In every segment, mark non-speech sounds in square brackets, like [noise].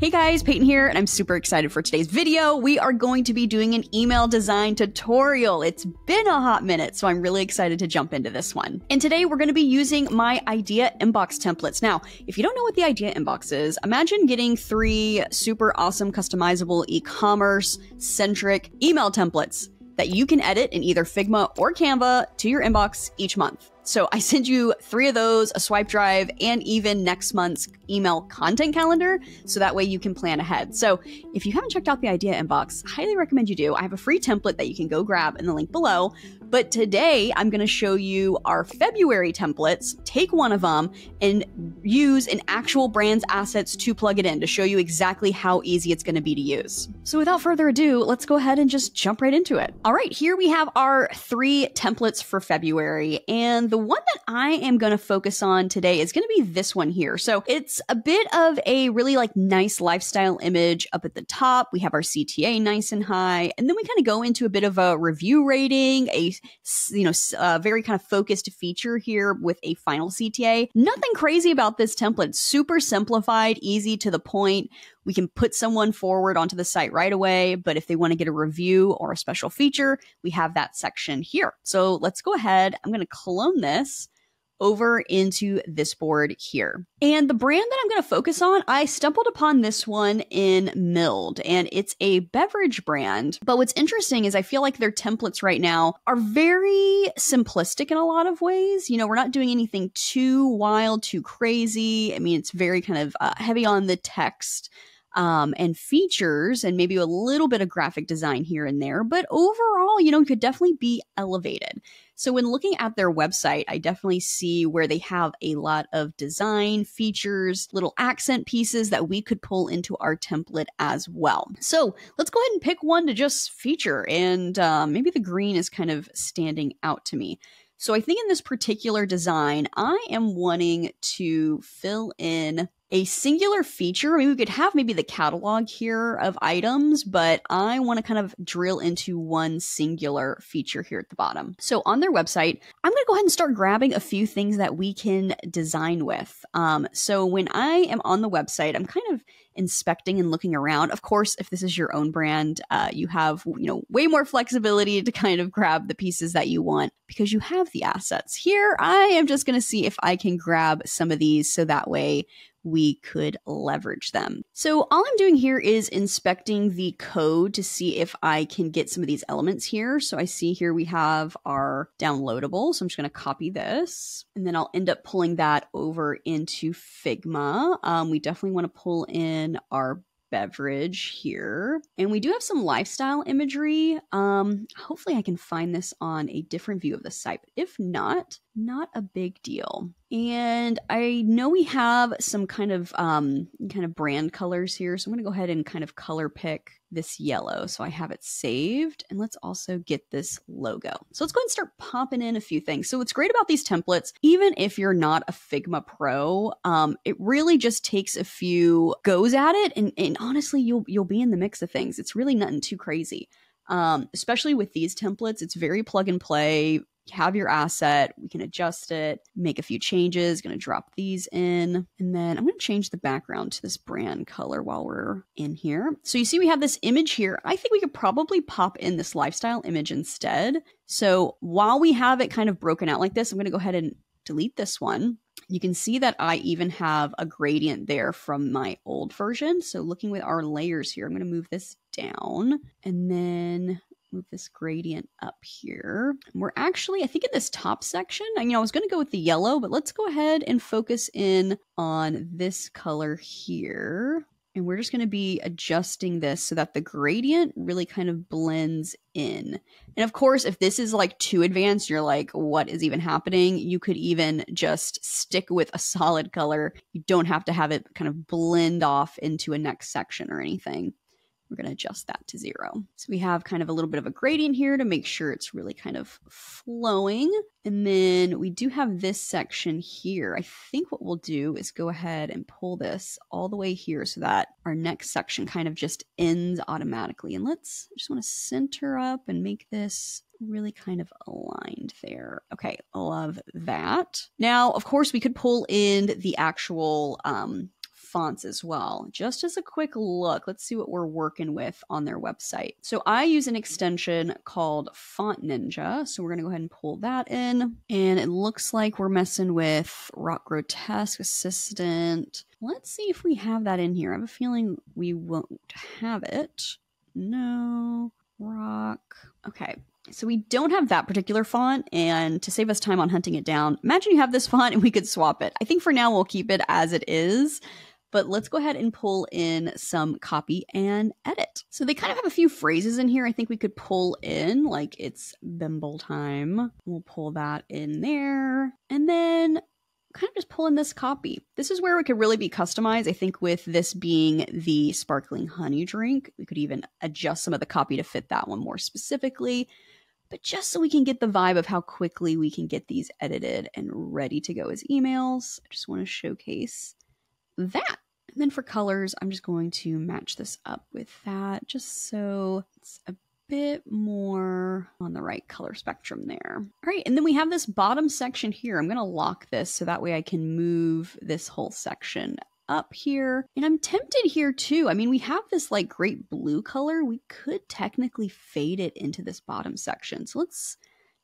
Hey guys, Peyton here, and I'm super excited for today's video. We are going to be doing an email design tutorial. It's been a hot minute, so I'm really excited to jump into this one. And today we're going to be using my idea inbox templates. Now, if you don't know what the idea inbox is, imagine getting three super awesome customizable e-commerce centric email templates that you can edit in either Figma or Canva to your inbox each month. So I send you three of those, a swipe drive, and even next month's email content calendar. So that way you can plan ahead. So if you haven't checked out the idea inbox, highly recommend you do. I have a free template that you can go grab in the link below. But today I'm going to show you our February templates, take one of them and use an actual brand's assets to plug it in to show you exactly how easy it's going to be to use. So without further ado, let's go ahead and just jump right into it. All right, here we have our three templates for February. And the one that I am going to focus on today is going to be this one here. So it's a bit of a really like nice lifestyle image up at the top. We have our CTA nice and high. And then we kind of go into a bit of a review rating, a you know, uh, very kind of focused feature here with a final CTA. Nothing crazy about this template. Super simplified, easy to the point. We can put someone forward onto the site right away, but if they want to get a review or a special feature, we have that section here. So let's go ahead. I'm going to clone this over into this board here. And the brand that I'm going to focus on, I stumbled upon this one in Milled, and it's a beverage brand. But what's interesting is I feel like their templates right now are very simplistic in a lot of ways. You know, we're not doing anything too wild, too crazy. I mean, it's very kind of uh, heavy on the text um, and features and maybe a little bit of graphic design here and there. But overall, you know, could definitely be elevated. So when looking at their website, I definitely see where they have a lot of design features, little accent pieces that we could pull into our template as well. So let's go ahead and pick one to just feature. And uh, maybe the green is kind of standing out to me. So I think in this particular design, I am wanting to fill in a singular feature. I mean, we could have maybe the catalog here of items, but I want to kind of drill into one singular feature here at the bottom. So on their website, I'm going to go ahead and start grabbing a few things that we can design with. Um, so when I am on the website, I'm kind of inspecting and looking around. Of course, if this is your own brand, uh, you have you know way more flexibility to kind of grab the pieces that you want because you have the assets. Here, I am just going to see if I can grab some of these so that way we could leverage them. So all I'm doing here is inspecting the code to see if I can get some of these elements here. So I see here we have our downloadable. So I'm just going to copy this and then I'll end up pulling that over into Figma. Um, we definitely want to pull in our beverage here. And we do have some lifestyle imagery. Um, hopefully I can find this on a different view of the site. But if not, not a big deal. And I know we have some kind of um, kind of brand colors here. So I'm going to go ahead and kind of color pick this yellow. So I have it saved. And let's also get this logo. So let's go and start popping in a few things. So what's great about these templates, even if you're not a Figma pro, um, it really just takes a few goes at it. And, and honestly, you'll, you'll be in the mix of things. It's really nothing too crazy. Um, especially with these templates, it's very plug and play, have your asset. We can adjust it, make a few changes. Going to drop these in. And then I'm going to change the background to this brand color while we're in here. So you see we have this image here. I think we could probably pop in this lifestyle image instead. So while we have it kind of broken out like this, I'm going to go ahead and delete this one. You can see that I even have a gradient there from my old version. So looking with our layers here, I'm going to move this down and then move this gradient up here. We're actually, I think in this top section, you know, I was going to go with the yellow, but let's go ahead and focus in on this color here. And we're just going to be adjusting this so that the gradient really kind of blends in. And of course, if this is like too advanced, you're like, what is even happening? You could even just stick with a solid color. You don't have to have it kind of blend off into a next section or anything. We're going to adjust that to zero. So we have kind of a little bit of a gradient here to make sure it's really kind of flowing. And then we do have this section here. I think what we'll do is go ahead and pull this all the way here so that our next section kind of just ends automatically. And let's just want to center up and make this really kind of aligned there. Okay, love that. Now, of course, we could pull in the actual um, fonts as well. Just as a quick look, let's see what we're working with on their website. So I use an extension called Font Ninja. So we're going to go ahead and pull that in. And it looks like we're messing with Roc Grotesk Assistant. Let's see if we have that in here. I have a feeling we won't have it. No. Rock. Okay. So we don't have that particular font, and to save us time on hunting it down, imagine you have this font and we could swap it. I think for now we'll keep it as it is, but let's go ahead and pull in some copy and edit. So they kind of have a few phrases in here I think we could pull in, like it's bimble time. We'll pull that in there. And then kind of just pull in this copy. This is where we could really be customized. I think with this being the sparkling honey drink, we could even adjust some of the copy to fit that one more specifically but just so we can get the vibe of how quickly we can get these edited and ready to go as emails, I just want to showcase that. And then for colors, I'm just going to match this up with that just so it's a bit more on the right color spectrum there. All right, and then we have this bottom section here. I'm going to lock this so that way I can move this whole section up here. And I'm tempted here too. I mean, we have this like great blue color. We could technically fade it into this bottom section. So let's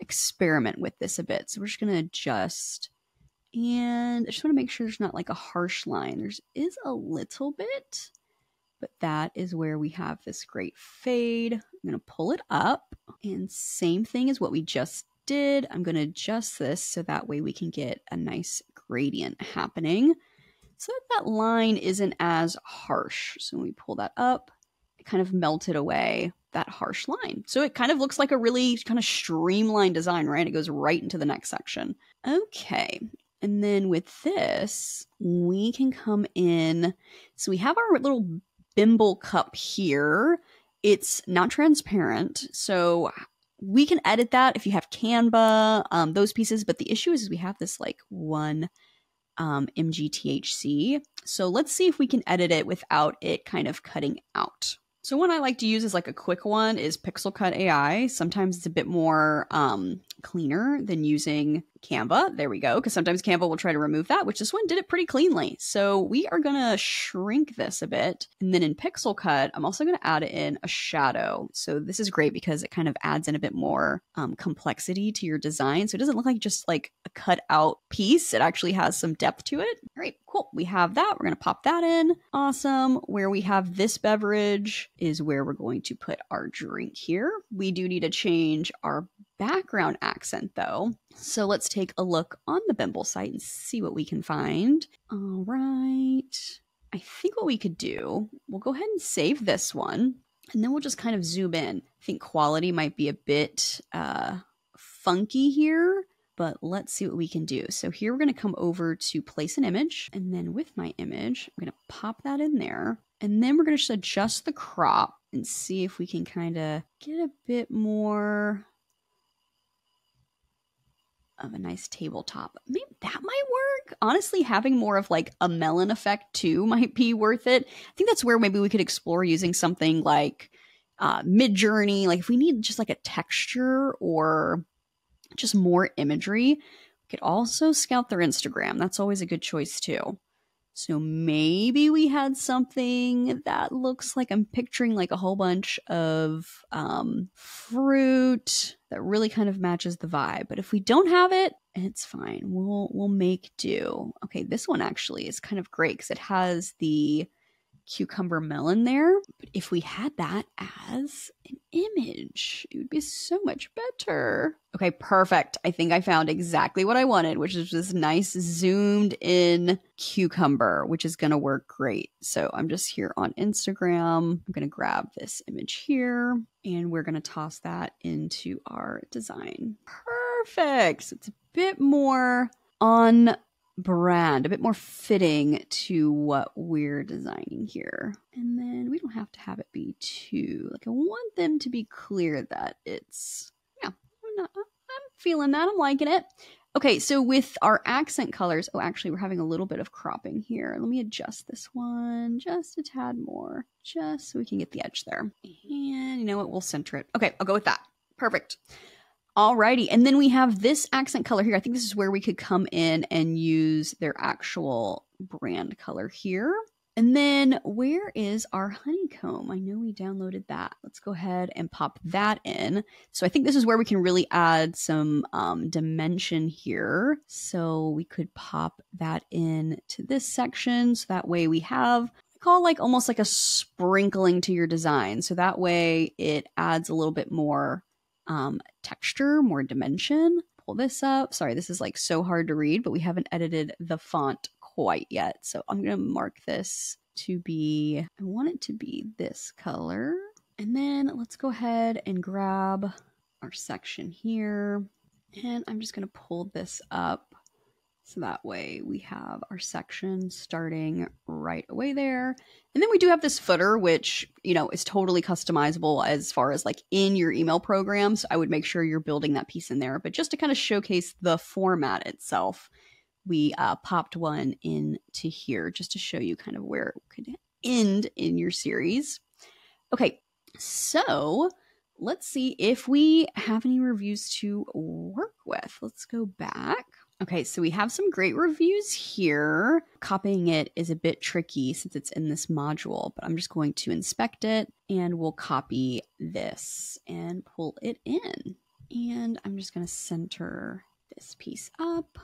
experiment with this a bit. So we're just going to adjust. And I just want to make sure there's not like a harsh line. There's is a little bit, but that is where we have this great fade. I'm going to pull it up and same thing as what we just did. I'm going to adjust this so that way we can get a nice gradient happening so that that line isn't as harsh. So when we pull that up, it kind of melted away that harsh line. So it kind of looks like a really kind of streamlined design, right? It goes right into the next section. Okay. And then with this, we can come in. So we have our little bimble cup here. It's not transparent. So we can edit that if you have Canva, um, those pieces. But the issue is, we have this like one um, MGTHC. So let's see if we can edit it without it kind of cutting out. So one I like to use is like a quick one is Pixelcut AI. Sometimes it's a bit more um, cleaner than using Canva. There we go. Because sometimes Canva will try to remove that, which this one did it pretty cleanly. So we are going to shrink this a bit. And then in Pixelcut, I'm also going to add in a shadow. So this is great because it kind of adds in a bit more um, complexity to your design. So it doesn't look like just like a cut out piece. It actually has some depth to it. All right, cool. We have that. We're going to pop that in. Awesome. Where we have this beverage is where we're going to put our drink here. We do need to change our background accent though. So let's take a look on the Bimble site and see what we can find. All right. I think what we could do, we'll go ahead and save this one and then we'll just kind of zoom in. I think quality might be a bit uh, funky here, but let's see what we can do. So here we're going to come over to place an image and then with my image, I'm going to pop that in there. And then we're going to just adjust the crop and see if we can kind of get a bit more of a nice tabletop. Maybe that might work. Honestly, having more of like a melon effect too might be worth it. I think that's where maybe we could explore using something like uh, Midjourney. Like if we need just like a texture or just more imagery, we could also scout their Instagram. That's always a good choice too. So maybe we had something that looks like I'm picturing like a whole bunch of um, fruit that really kind of matches the vibe. But if we don't have it, it's fine. We'll we'll make do. Okay, this one actually is kind of great because it has the cucumber melon there. But if we had that as an image, it would be so much better. Okay, perfect. I think I found exactly what I wanted, which is this nice zoomed in cucumber, which is going to work great. So I'm just here on Instagram. I'm going to grab this image here and we're going to toss that into our design. Perfect. So it's a bit more on brand, a bit more fitting to what we're designing here. And then we don't have to have it be too, like I want them to be clear that it's, yeah, I'm, not, I'm feeling that. I'm liking it. Okay, so with our accent colors, oh, actually, we're having a little bit of cropping here. Let me adjust this one just a tad more, just so we can get the edge there. And you know what? We'll center it. Okay, I'll go with that. Perfect. Alrighty, and then we have this accent color here. I think this is where we could come in and use their actual brand color here. And then where is our honeycomb? I know we downloaded that. Let's go ahead and pop that in. So I think this is where we can really add some um, dimension here. So we could pop that in to this section. So that way we have call like almost like a sprinkling to your design. So that way it adds a little bit more um, texture, more dimension. Pull this up. Sorry, this is like so hard to read, but we haven't edited the font quite yet. So I'm going to mark this to be, I want it to be this color. And then let's go ahead and grab our section here. And I'm just going to pull this up so that way we have our section starting right away there. And then we do have this footer, which, you know, is totally customizable as far as like in your email programs. I would make sure you're building that piece in there. But just to kind of showcase the format itself, we uh, popped one into here just to show you kind of where it could end in your series. Okay, so let's see if we have any reviews to work with. Let's go back. Okay, so we have some great reviews here. Copying it is a bit tricky since it's in this module, but I'm just going to inspect it and we'll copy this and pull it in. And I'm just going to center this piece up.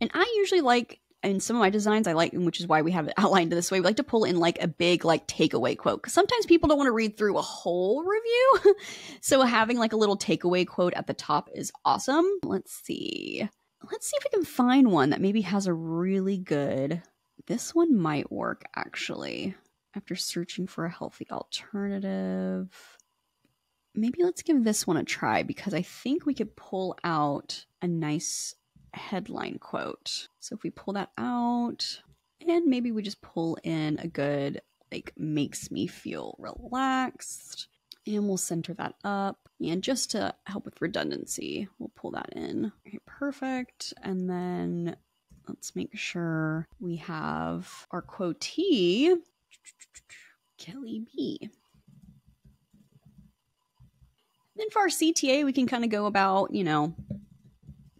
And I usually like in some of my designs, I like, which is why we have it [laughs] outlined this way. We like to pull in like a big like takeaway quote because sometimes people don't want to read through a whole review. [laughs] so having like a little takeaway quote at the top is awesome. Let's see let's see if we can find one that maybe has a really good. This one might work actually. After searching for a healthy alternative, maybe let's give this one a try because I think we could pull out a nice headline quote. So if we pull that out, and maybe we just pull in a good, like, makes me feel relaxed, and we'll center that up. And just to help with redundancy, we'll pull that in. Okay, perfect. And then let's make sure we have our quotee, Kelly B. Then for our CTA, we can kind of go about, you know,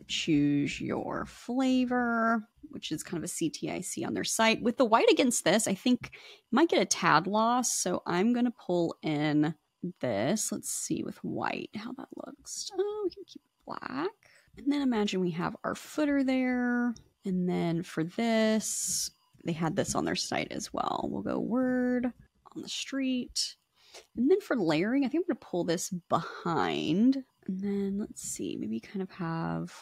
choose your flavor, which is kind of a see on their site. With the white against this, I think might get a tad loss. So I'm going to pull in this. Let's see with white how that looks. Oh, we can keep black. And then imagine we have our footer there. And then for this, they had this on their site as well. We'll go word on the street. And then for layering, I think I'm going to pull this behind. And then let's see, maybe kind of have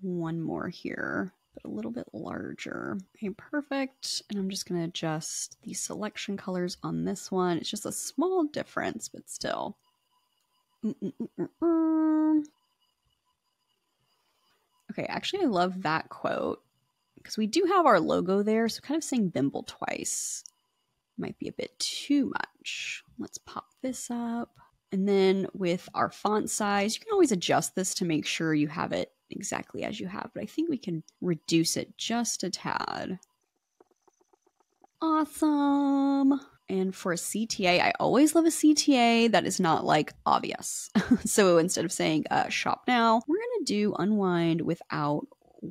one more here but a little bit larger. Okay, perfect. And I'm just going to adjust the selection colors on this one. It's just a small difference, but still. Okay, actually, I love that quote because we do have our logo there, so kind of saying Bimble twice might be a bit too much. Let's pop this up. And then with our font size, you can always adjust this to make sure you have it exactly as you have, but I think we can reduce it just a tad. Awesome. And for a CTA, I always love a CTA that is not like obvious. [laughs] so instead of saying uh, shop now, we're going to do unwind without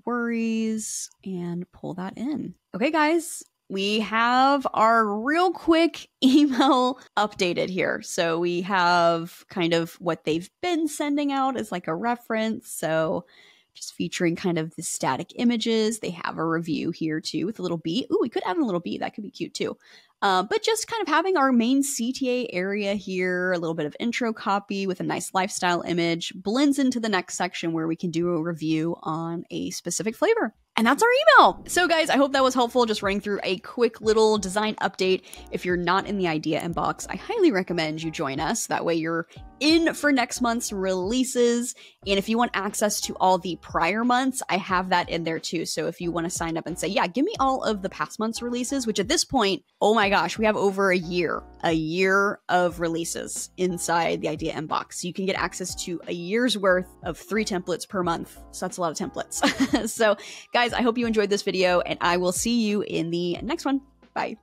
worries and pull that in. Okay, guys, we have our real quick [laughs] email updated here. So we have kind of what they've been sending out as like a reference. So just featuring kind of the static images. They have a review here too with a little bee. Ooh, we could add a little bee. That could be cute too. Uh, but just kind of having our main CTA area here, a little bit of intro copy with a nice lifestyle image blends into the next section where we can do a review on a specific flavor. And that's our email. So, guys, I hope that was helpful. Just running through a quick little design update. If you're not in the idea inbox, I highly recommend you join us. That way, you're in for next month's releases. And if you want access to all the prior months, I have that in there too. So, if you want to sign up and say, yeah, give me all of the past month's releases, which at this point, oh my gosh, we have over a year, a year of releases inside the idea inbox. You can get access to a year's worth of three templates per month. So, that's a lot of templates. [laughs] so, guys, I hope you enjoyed this video, and I will see you in the next one. Bye.